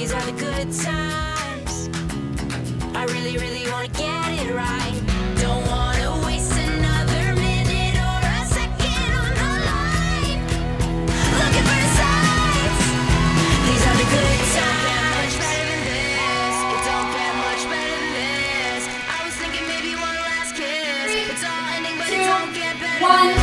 These are the good times. I really, really wanna get it right. Don't wanna waste another minute or a second on the line. Looking for signs. These are the good times. Much better than this. It don't get much better than this. I was thinking maybe one last kiss. It's all ending, but Two, it don't get better. One.